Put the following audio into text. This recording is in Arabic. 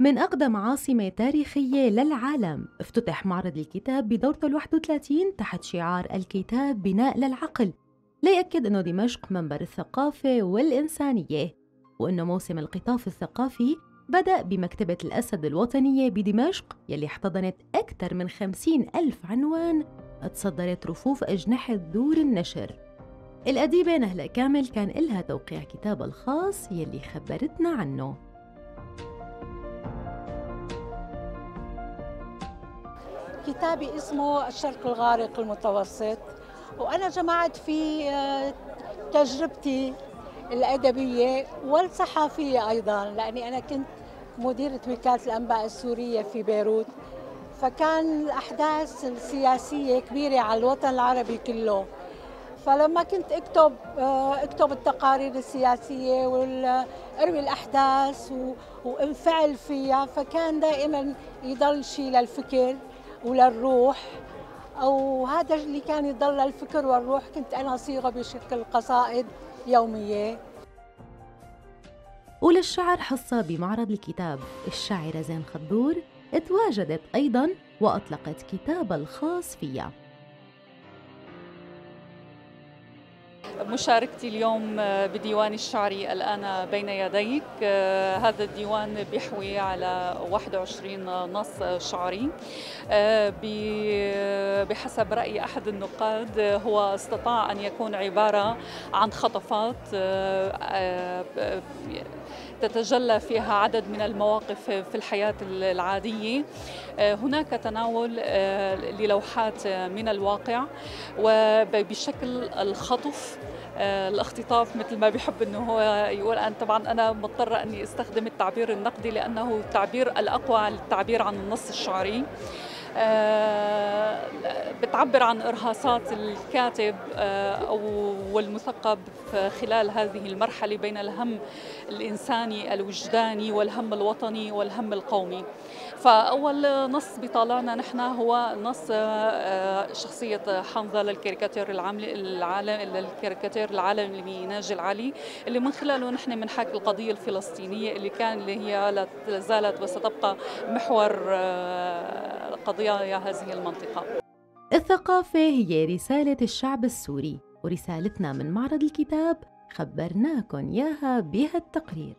من أقدم عاصمة تاريخية للعالم. افتتح معرض الكتاب بدورته ال 31 تحت شعار الكتاب بناء للعقل ليأكد أنه دمشق منبر الثقافة والإنسانية وأنه موسم القطاف الثقافي بدأ بمكتبة الأسد الوطنية بدمشق يلي احتضنت أكثر من خمسين ألف عنوان تصدرت رفوف أجنحة دور النشر. الأديبة نهلة كامل كان إلها توقيع كتابها الخاص يلي خبرتنا عنه. كتابي اسمه الشرق الغارق المتوسط. وأنا جمعت فيه آه، تجربتي الأدبية والصحفية أيضا لأني أنا كنت مديرة وكالة الأنباء السورية في بيروت. فكان الأحداث السياسية كبيرة على الوطن العربي كله. فلما كنت أكتب آه، أكتب التقارير السياسية واروي الأحداث وأنفعل فيها فكان دائما يضل شيء للفكر. وللروح أو هذا اللي كان يضل الفكر والروح كنت أنا صيغه بشكل قصائد يومية. وللشعر حصة بمعرض الكتاب. الشاعرة زين خضور تواجدت أيضا وأطلقت كتابها الخاص فيها. مشاركتي اليوم بديواني الشعري الآن بين يديك. هذا الديوان بيحوي على 21 نص شعري. بحسب رأي أحد النقاد هو استطاع أن يكون عبارة عن خطفات تتجلى فيها عدد من المواقف في الحياة العادية. هناك تناول للوحات من الواقع وبشكل الخطف الاختطاف مثل ما بيحب إنه هو يقول. أنا طبعا أنا مضطرة إني أستخدم التعبير النقدي لأنه التعبير الأقوى للتعبير عن النص الشعري. بتعبر عن إرهاصات الكاتب أو والمثقف خلال هذه المرحلة بين الهم الإنساني الوجداني والهم الوطني والهم القومي. فأول نص بطالعنا نحن هو نص آه، شخصية حنظلة الكاريكاتير العالم الكاريكاتير العالمي ناجي العلي اللي من خلاله نحن بنحاكي القضية الفلسطينية اللي كان اللي هي لا زالت وستبقى محور آه، قضايا هذه المنطقة. الثقافة هي رسالة الشعب السوري ورسالتنا من معرض الكتاب خبرناكم ياها بهالتقرير.